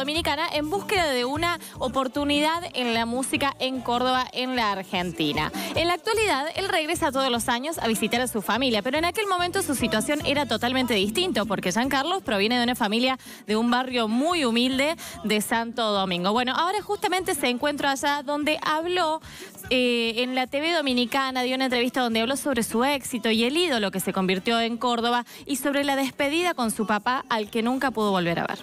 Dominicana en búsqueda de una oportunidad en la música en Córdoba, en la Argentina. En la actualidad, él regresa todos los años a visitar a su familia, pero en aquel momento su situación era totalmente distinta, porque San Carlos proviene de una familia de un barrio muy humilde de Santo Domingo. Bueno, ahora justamente se encuentra allá donde habló eh, en la TV Dominicana, dio una entrevista donde habló sobre su éxito y el ídolo que se convirtió en Córdoba y sobre la despedida con su papá al que nunca pudo volver a ver.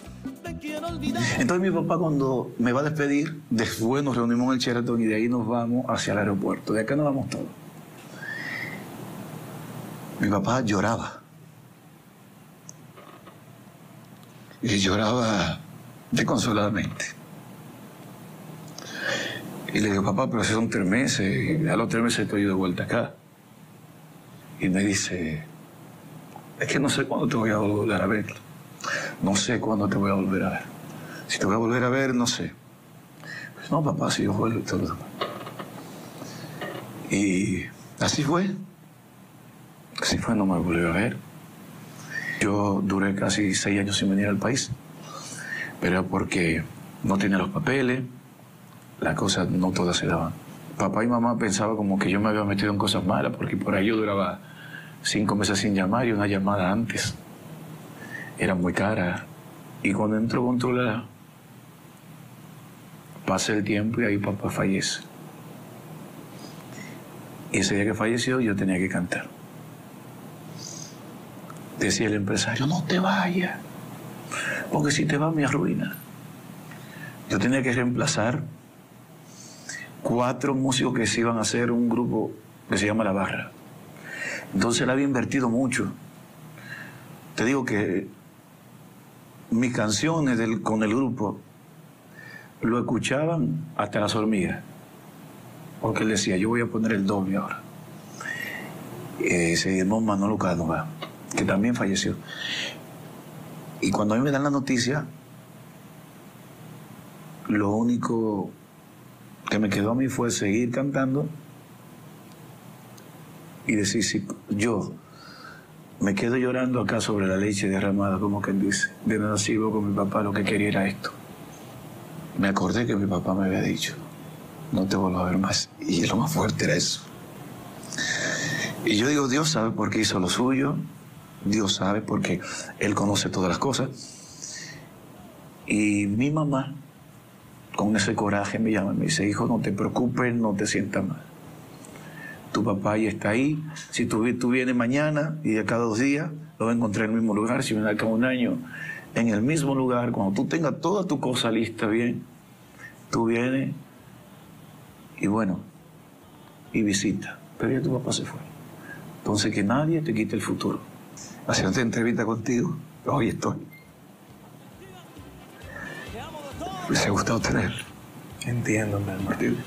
Entonces mi papá cuando me va a despedir, después nos reunimos en el Sheraton y de ahí nos vamos hacia el aeropuerto. De acá nos vamos todos. Mi papá lloraba. Y lloraba desconsoladamente. Y le digo, papá, pero son tres meses, y a los tres meses estoy de vuelta acá. Y me dice, es que no sé cuándo te voy a volver a ver. No sé cuándo te voy a volver a ver. Si te voy a volver a ver, no sé. Pues no, papá, si yo vuelvo y todo. Y así fue. Así fue, no me volvió a ver. Yo duré casi seis años sin venir al país, pero porque no tenía los papeles, las cosas no todas se daban. Papá y mamá pensaban como que yo me había metido en cosas malas, porque por ahí yo duraba cinco meses sin llamar y una llamada antes. Era muy cara. Y cuando entro a controlar, pasa el tiempo y ahí papá fallece. Y ese día que falleció yo tenía que cantar. Decía el empresario, no te vayas, porque si te vas me arruina. Yo tenía que reemplazar cuatro músicos que se iban a hacer un grupo que se llama La Barra. Entonces él había invertido mucho. Te digo que mis canciones con el grupo lo escuchaban hasta las hormigas. Porque él decía, yo voy a poner el doble ahora. Eh, se llamó Manolo Cádova, que también falleció. Y cuando a mí me dan la noticia, lo único que me quedó a mí fue seguir cantando y decir, si yo me quedo llorando acá sobre la leche derramada, como quien dice, de nada sirvo con mi papá, lo que quería era esto. Me acordé que mi papá me había dicho, no te vuelvo a ver más. Y lo más fuerte era eso. Y yo digo, Dios sabe por qué hizo lo suyo, Dios sabe porque Él conoce todas las cosas. Y mi mamá, con ese coraje, me llama y me dice, hijo, no te preocupes, no te sientas mal. Tu papá ya está ahí. Si tú, tú vienes mañana y de cada dos días, lo vas a encontrar en el mismo lugar. Si viene acá un año, en el mismo lugar, cuando tú tengas toda tu cosa lista bien, tú vienes y bueno, y visita. Pero ya tu papá se fue. Entonces que nadie te quite el futuro. Haciendo entrevista contigo, hoy estoy. Me ha gustado tener. Entiendo, mi.